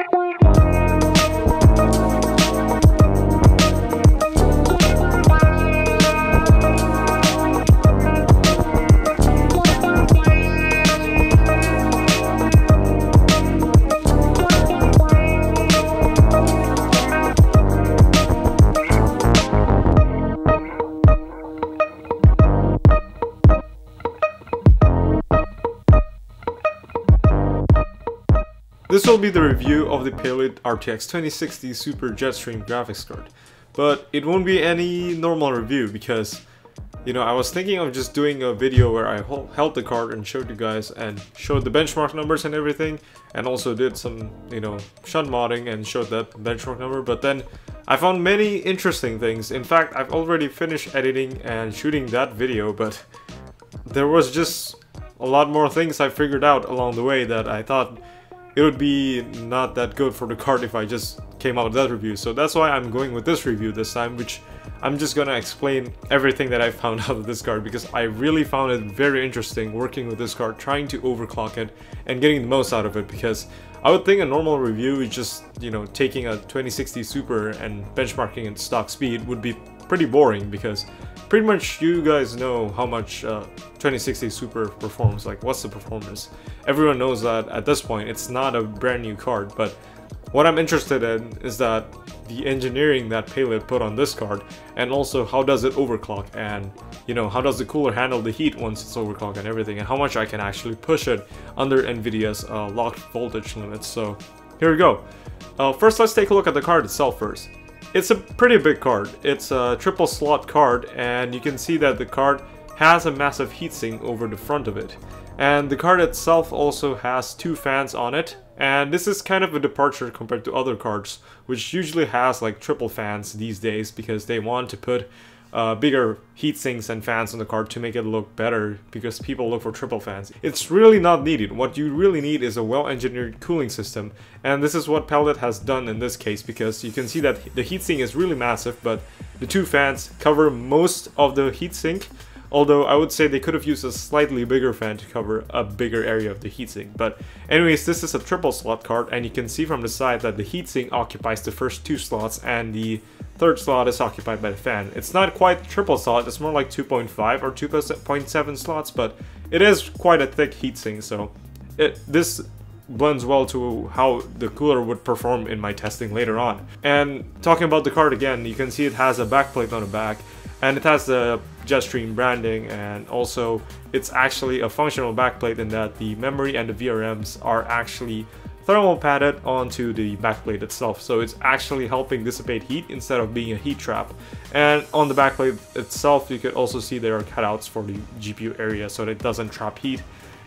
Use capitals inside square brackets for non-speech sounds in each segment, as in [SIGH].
This will be the review of the Palit RTX 2060 Super Jetstream graphics card. But it won't be any normal review because, you know, I was thinking of just doing a video where I held the card and showed you guys and showed the benchmark numbers and everything and also did some, you know, shunt modding and showed that benchmark number. But then I found many interesting things. In fact, I've already finished editing and shooting that video, but there was just a lot more things I figured out along the way that I thought it would be not that good for the card if I just came out with that review. So that's why I'm going with this review this time, which I'm just gonna explain everything that I [LAUGHS] found out of this card because I really found it very interesting working with this card, trying to overclock it and getting the most out of it because I would think a normal review is just, you know, taking a 2060 Super and benchmarking at stock speed would be pretty boring because pretty much you guys know how much uh, 2060 Super performs, like what's the performance. Everyone knows that at this point it's not a brand new card, but what I'm interested in is that the engineering that Palit put on this card and also how does it overclock and you know how does the cooler handle the heat once it's overclocked and everything and how much I can actually push it under NVIDIA's uh, locked voltage limits. So here we go. Uh, first let's take a look at the card itself first. It's a pretty big card. It's a triple slot card and you can see that the card has a massive heatsink over the front of it. And the card itself also has two fans on it and this is kind of a departure compared to other cards which usually has like triple fans these days because they want to put uh, bigger heat sinks and fans on the card to make it look better because people look for triple fans. It's really not needed. What you really need is a well-engineered cooling system and this is what Palit has done in this case because you can see that the heatsink is really massive but the two fans cover most of the heatsink Although I would say they could have used a slightly bigger fan to cover a bigger area of the heatsink. But anyways, this is a triple slot card and you can see from the side that the heatsink occupies the first two slots and the third slot is occupied by the fan. It's not quite triple slot, it's more like 2.5 or 2.7 slots, but it is quite a thick heatsink, so it, this blends well to how the cooler would perform in my testing later on. And talking about the card again, you can see it has a backplate on the back and it has the Jetstream branding and also it's actually a functional backplate in that the memory and the VRMs are actually thermal padded onto the backplate itself. So it's actually helping dissipate heat instead of being a heat trap. And on the backplate itself you could also see there are cutouts for the GPU area so that it doesn't trap heat.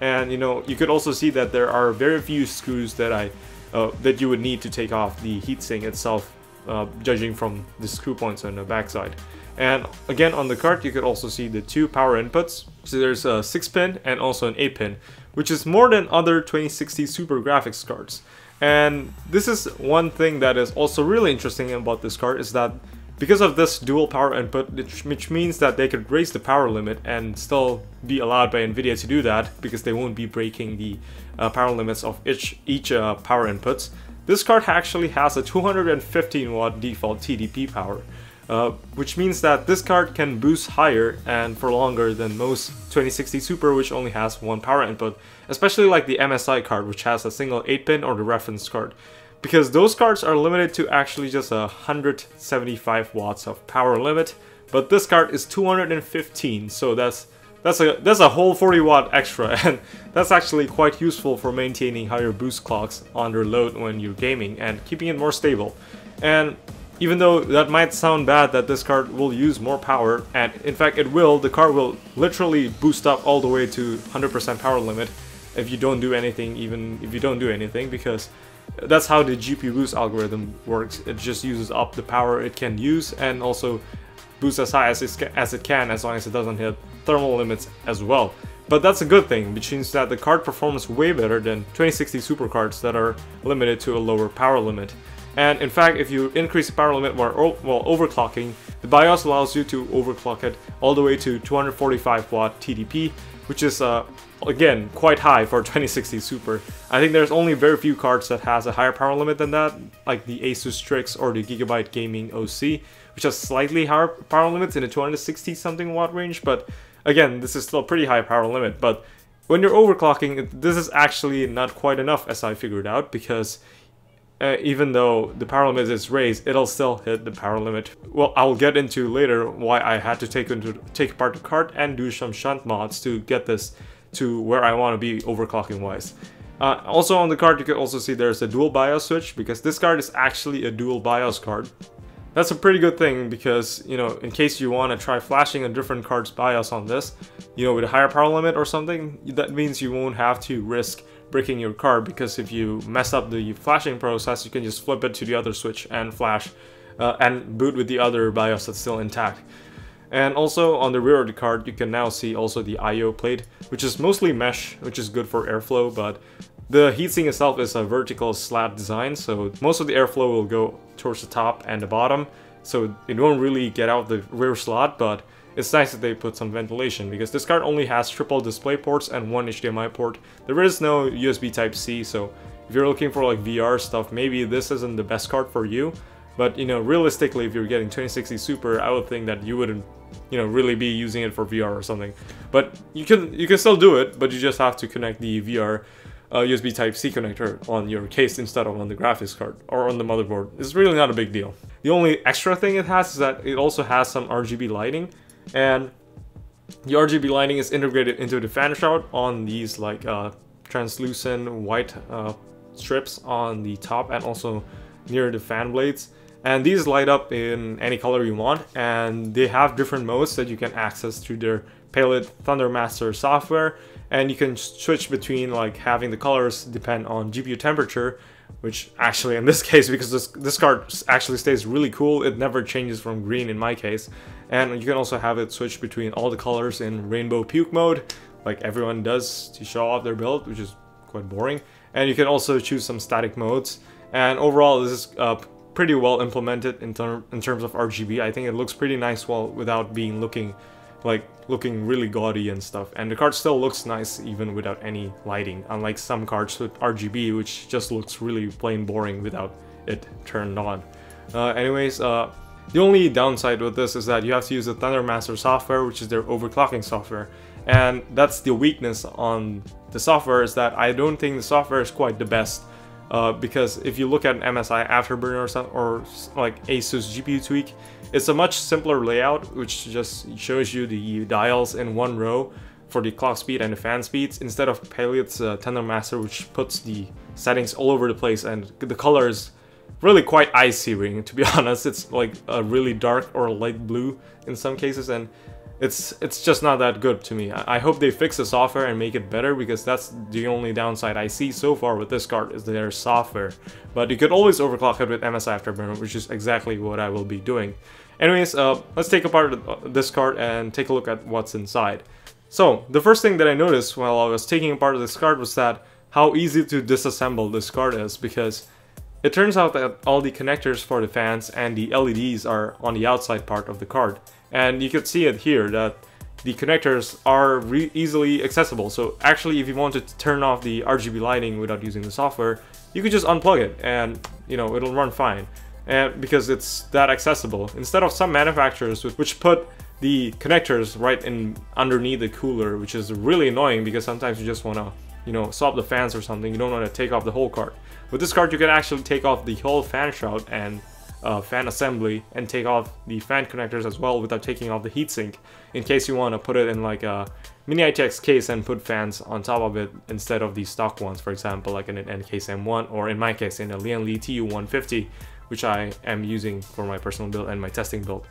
And you know you could also see that there are very few screws that I uh, that you would need to take off the heatsink itself uh, judging from the screw points on the backside and again on the card you could also see the two power inputs. So there's a 6 pin and also an 8 pin, which is more than other 2060 Super graphics cards. And this is one thing that is also really interesting about this card is that because of this dual power input, which means that they could raise the power limit and still be allowed by NVIDIA to do that because they won't be breaking the uh, power limits of each, each uh, power inputs. This card actually has a 215 watt default TDP power, uh, which means that this card can boost higher and for longer than most 2060 Super which only has one power input, especially like the MSI card which has a single 8-pin or the reference card. Because those cards are limited to actually just a 175 watts of power limit, but this card is 215, so that's that's a that's a whole 40 watt extra [LAUGHS] and that's actually quite useful for maintaining higher boost clocks under load when you're gaming and keeping it more stable. And even though that might sound bad that this card will use more power, and in fact it will, the card will literally boost up all the way to 100% power limit if you don't do anything, even if you don't do anything, because that's how the GPU boost algorithm works. It just uses up the power it can use and also boosts as high as it, as it can as long as it doesn't hit thermal limits as well. But that's a good thing, which means that the card performs way better than 2060 Super cards that are limited to a lower power limit. And in fact, if you increase the power limit while, while overclocking, The BIOS allows you to overclock it all the way to 245 watt TDP, which is uh, again quite high for [LAUGHS] 2060 Super. I think there's only very few cards that has a higher power limit than that, like the Asus Strix or the Gigabyte Gaming OC, which has slightly higher power limits in the 260 something watt range, but again, this is still a pretty high power limit, but when you're overclocking, this is actually not quite enough as I figured out because uh, even though the power limit is raised, it'll still hit the power limit. Well, I'll get into later why I had to take into take apart the card and do some shunt mods to get this to where I want to be overclocking wise. Uh, also on the card you can also see there's a dual BIOS switch because this card is actually a dual BIOS card. That's a pretty good thing because, you know, in case you want to try flashing a different card's BIOS on this, you know, with a higher power limit or something, that means you won't have to risk breaking your card because if you mess up the flashing process, you can just flip it to the other switch and flash uh, and boot with the other BIOS that's still intact. And also on the rear of the card, you can now see also the I.O. plate, which is mostly mesh, which is good for airflow, but the heatsink itself is a vertical slat design, so most of the airflow will go towards the top and the bottom, so it won't really get out the rear slot, but it's nice that they put some ventilation, because this card only has triple display ports and one HDMI port. There is no USB Type-C, so if you're looking for like VR stuff, maybe this isn't the best card for you, but you know, realistically, if you're getting 2060 Super, I would think that you wouldn't, you know, really be using it for VR or something. But you can you can still do it, but you just have to connect the VR uh, USB Type-C connector on your case instead of on the graphics card or on the motherboard. It's really not a big deal. The only extra thing it has is that it also has some RGB lighting and the RGB lighting is integrated into the fan shroud on these like uh, translucent white uh, strips on the top and also near the fan blades. And these light up in any color you want and they have different modes that you can access through their Palit Thundermaster software and you can switch between like having the colors depend on GPU temperature which actually in this [LAUGHS] case because this this card actually stays really cool it never changes from green in my case and you can also have it switch between all the colors in rainbow puke mode like everyone does to show off their build which is quite boring and you can also choose some static modes and overall this is uh, pretty well implemented in, ter in terms of RGB I think it looks pretty nice well without being looking like looking really gaudy and stuff. And the card still looks nice even without any lighting, unlike some cards with RGB which just looks really plain boring without it turned on. Uh, anyways, uh, the only downside with this is that you have to use the Thundermaster software, which is their overclocking software. And that's the weakness on the software is that I don't think the software is quite the best uh, because if you look at an MSI Afterburner or, or like Asus GPU Tweak, it's a much simpler layout which just shows you the dials in one row for the clock speed and the fan speeds instead of Palit's uh, Thundermaster which puts the settings all over the place and the color is really quite icy ring, to be [LAUGHS] honest. It's like a really dark or light blue in some cases and it's it's just not that good to me. I, I, hope they fix the software and make it better because that's the only downside I see so far with this card is their software. But you could always overclock it with MSI Afterburner, which is exactly what I will be doing. Anyways, uh, let's take apart this card and take a look at what's inside. So, the first thing that I noticed while I was taking apart this card was that how easy to disassemble this card is because it turns out that all the connectors for the fans and the LEDs are on the outside part of the card. And you can see it here that the connectors are easily accessible. So actually, if you wanted to turn off the RGB lighting without using the software, you could just unplug it and you know it'll run fine. And because it's that accessible, instead of some manufacturers which put the connectors right in underneath the cooler, which is really annoying because sometimes you just want to you know swap the fans or something. You don't want to take off the whole card. With this card, you can actually take off the whole fan shroud and uh, fan assembly and take off the fan connectors as well without taking off the heatsink in case you want to put it in like a mini ITX case and put fans on top of it instead of the stock ones for example like in an NCase M1 or in my case in a Lian Li TU150 which I am using for my personal build and my testing build.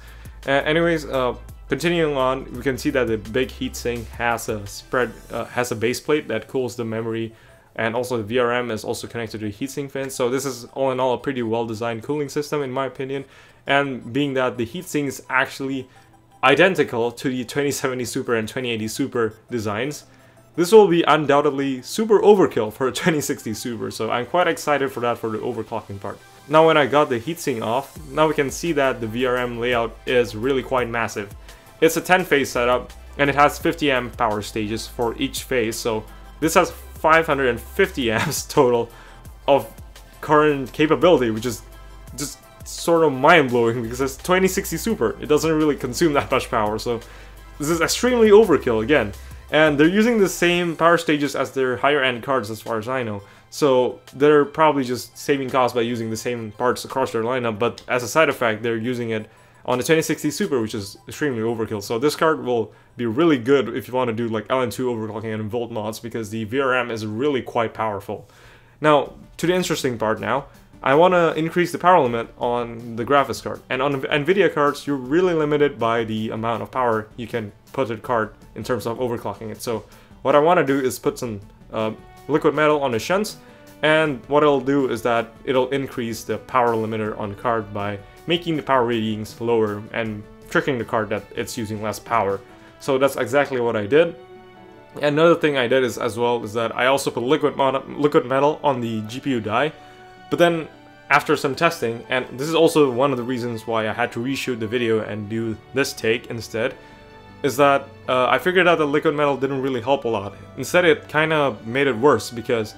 Uh, anyways, uh, continuing on, we can see that the big heatsink has a spread, uh, has a base plate that cools the memory and also the VRM is also connected to the heatsink fan. So this is all in all a pretty well designed cooling system in my opinion. And being that the heatsink is actually identical to the 2070 Super and 2080 Super designs, this will be undoubtedly super overkill for a 2060 Super, so I'm quite excited for that for the overclocking part. Now when I got the heatsink off, now we can see that the VRM layout is really quite massive. It's a 10 phase setup, and it has 50 amp power stages for each phase, so this has 550 amps [LAUGHS] total of current capability, which is just sort of mind-blowing because it's 2060 Super. It doesn't really consume that much power, so this is extremely overkill again. And they're using the same power stages as their higher end cards as far as I know. So they're probably just saving costs by using the same parts across their lineup, but as a side effect, they're using it on the 2060 Super, which is extremely overkill. So this card will be really good if you want to do like LN2 overclocking and volt mods because the VRM is really quite powerful. Now, to the interesting part now, I want to increase the power limit on the graphics card. And on NVIDIA cards, you're really limited by the amount of power you can put the card in terms of overclocking it. So what I want to do is put some uh, liquid metal on the shunts, and what it'll do is that it'll increase the power limiter on the card by making the power readings lower and tricking the card that it's using less power. So that's exactly what I did. Another thing I did is as well is that I also put liquid, liquid metal on the GPU die, but then after some testing, and this is also one of the reasons why I had to reshoot the video and do this take instead, is that uh, I figured out that liquid metal didn't really help a lot. Instead it kinda made it worse because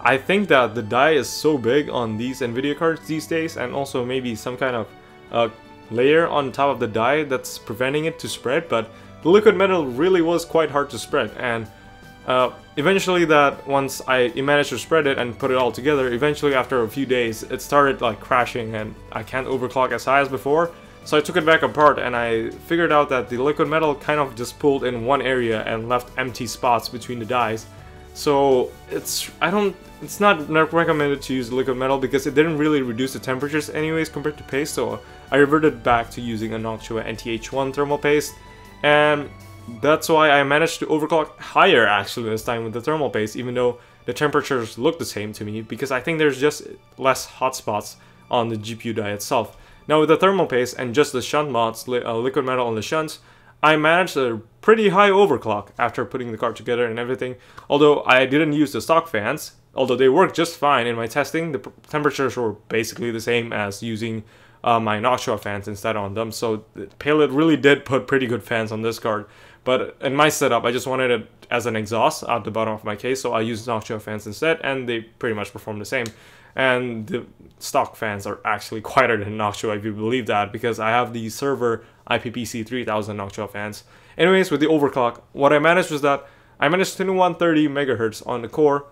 I think that the die is so big on these Nvidia cards these days and also maybe some kind of uh, layer on top of the die that's preventing it to spread, but the liquid metal really was quite hard to spread and uh, eventually that once I managed to spread it and put it all together, eventually after a few days it started like crashing and I can't overclock as high as before. So I took it back apart and I figured out that the liquid metal kind of just pulled in one area and left empty spots between the dies. So it's I don't it's not recommended to use liquid metal because it didn't really reduce the temperatures anyways compared to paste. So I reverted back to using a Noctua NT-H1 thermal paste and that's why I managed to overclock higher actually this time with the thermal paste, even though the temperatures look the same to me, because I think there's just less hotspots on the GPU die itself. Now with the thermal paste and just the shunt mods, li uh, liquid metal on the shunts, I managed a pretty high overclock after putting the card together and everything, although I didn't use the stock fans, although they worked just fine in my testing, the temperatures were basically the same as using uh, my Noctua fans instead on them, so Palit really did put pretty good fans on this card. But in my setup, I just wanted it as an exhaust at the bottom of my case, so I used Noctua fans instead, and they pretty much perform the same. And the stock fans are actually [LAUGHS] quieter than Noctua, if you believe that, because I have the server IPPC 3000 Noctua fans. Anyways, with the overclock, what I managed was that I managed 2130 megahertz on the core,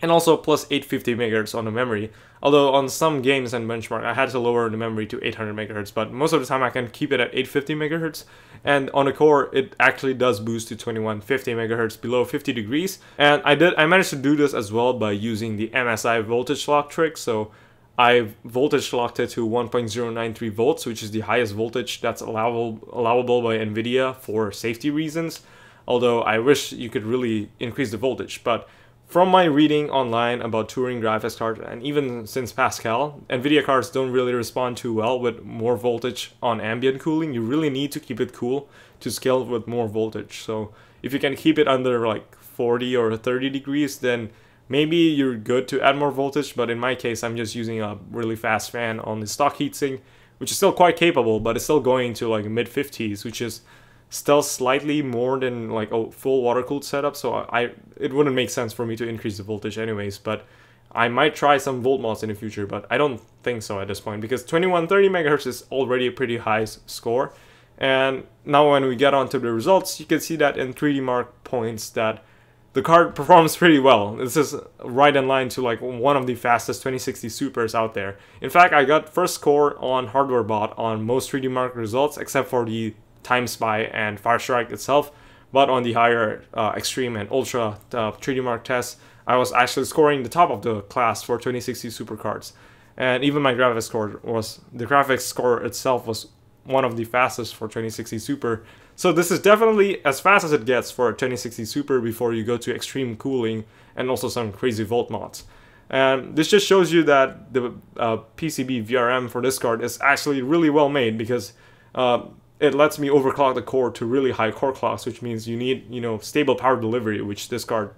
and also plus 850 megahertz on the memory. Although on some games and benchmark, I had to lower the memory to 800 megahertz, but most of the time I can keep it at 850 megahertz. And on the core, it actually does boost to 2150 megahertz below 50 degrees. And I did, I managed to do this as well by using the MSI voltage lock trick. So I voltage locked it to 1.093 volts, which is the highest voltage that's allowable allowable by NVIDIA for safety reasons. Although I wish you could really increase the voltage, but from my reading online about Turing graphics cards, and even since Pascal, NVIDIA cards don't really respond too well with more voltage on ambient cooling. You really need to keep it cool to scale with more voltage. So if you can keep it under like 40 or 30 degrees, then maybe you're good to add more voltage. But in my case, I'm just using a really fast fan on the stock heatsink, which is still quite capable, but it's still going to like mid 50s, which is still slightly more than like a full water cooled setup so I it wouldn't make sense for me to increase the voltage anyways but I might try some volt mods in the future but I don't think so at this point because 2130 megahertz is already a pretty high score and now when we get onto the results you can see that in 3D Mark points that the card [LAUGHS] performs pretty well. This is right in line to like one of the fastest 2060 Supers out there. In fact, I got first score on hardware bot on most 3D Mark results except for the Time Spy and Fire Strike itself, but on the higher uh, Extreme and Ultra uh, 3D Mark tests, I was actually scoring the top of the class for 2060 Super cards. And even my graphics score was, the graphics score itself was one of the fastest for 2060 Super. So this is definitely as fast as it gets for a 2060 Super before you go to extreme cooling and also some crazy volt mods. And this just shows you that the uh, PCB VRM for this card is actually really well made because uh, it lets me overclock the core to really high core clocks, which means you need, you know, stable power delivery, which this card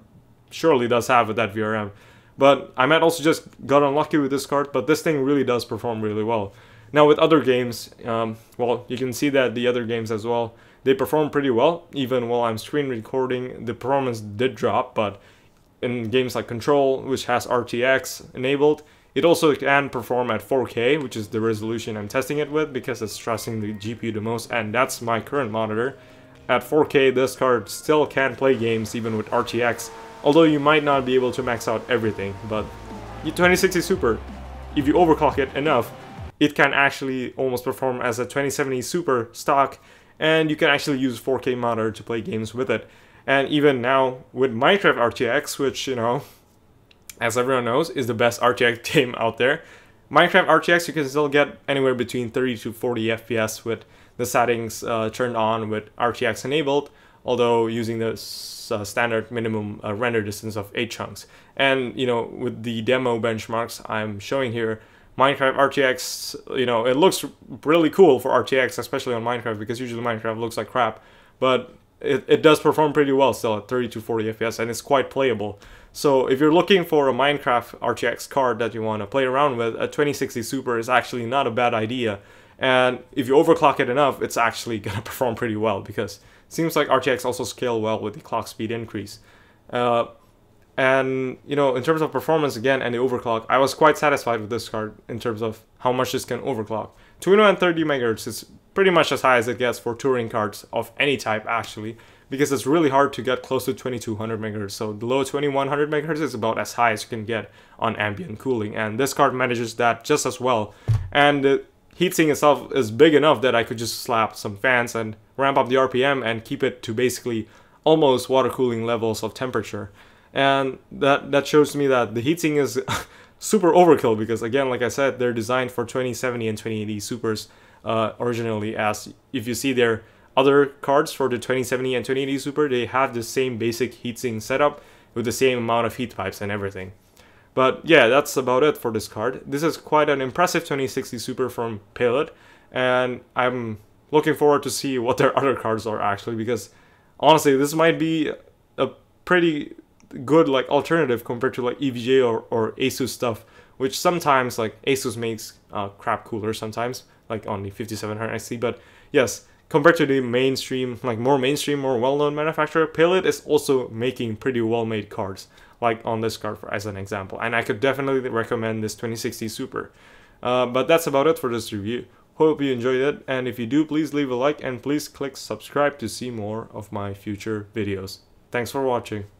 surely does have with that VRM. But I might also just got unlucky with this card, but this thing really does perform really well. Now with other games, um, well, you can see that the other games as well, they perform pretty well. Even while I'm screen recording, the performance did drop, but in games like Control, which has RTX enabled, it also can perform at 4K, which is the resolution I'm testing it with because it's stressing the GPU the most, and that's my current monitor. At 4K, this card still can play games even with RTX, although you might not be able to max out everything, but 2060 Super, if you overclock it enough, it can actually almost perform as a 2070 Super stock, and you can actually use 4K monitor to play games with it. And even now with Minecraft RTX, which, you know, as everyone knows, is the best RTX [LAUGHS] game out there, Minecraft RTX you can still get anywhere between 30 to 40 FPS with the settings uh, turned on with RTX enabled, although using the uh, standard minimum uh, render distance of 8 chunks. And, you know, with the demo benchmarks I'm showing here, Minecraft RTX, you know, it looks really cool for RTX, especially on Minecraft, because usually Minecraft looks like crap. But it, it does perform pretty well still at 30 to 40 FPS, and it's quite playable. So if you're looking for a Minecraft RTX card that you want to play around with, a 2060 Super is actually not a bad idea. And if you overclock it enough, it's actually [LAUGHS] going to perform pretty well because it seems like RTX also scale well with the clock speed increase. Uh, and, you know, in terms of performance again and the overclock, I was quite satisfied with this card in terms of how much this can overclock. 230 MHz is pretty much as high as it gets for Turing cards of any type actually because it's really hard to get close to 2200 MHz. So below 2100 MHz is about as high as you can get on ambient cooling, and this card manages that just as well. And the heatsink itself is big enough that I could just slap some fans and ramp up the RPM and keep it to basically almost water cooling levels of temperature. And that that shows me that the heatsink is [LAUGHS] super overkill because again, like I said, they're designed for 2070 and 2080 supers uh, originally. As if you see there other cards for the 2070 and 2080 Super, they have the same basic heatsink setup with the same amount of heat pipes and everything. But yeah, that's about it for this card. This is quite an impressive 2060 Super from Palit, and I'm looking forward to see what their [LAUGHS] other cards are actually, because honestly, this might be a pretty good like alternative compared to like EVGA or, or Asus stuff, which sometimes like Asus makes uh, crap cooler sometimes, like on the 5700 XT, but yes, compared to the mainstream, like more mainstream, more well-known manufacturer, Palit is also making pretty well-made cards, like on this card for, as an example. And I could definitely recommend this 2060 Super. Uh, but that's about it for this review. Hope you enjoyed it, and if you do, please leave a like and please click subscribe to see more of my future videos. Thanks for watching.